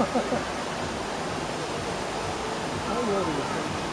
はい、夜です。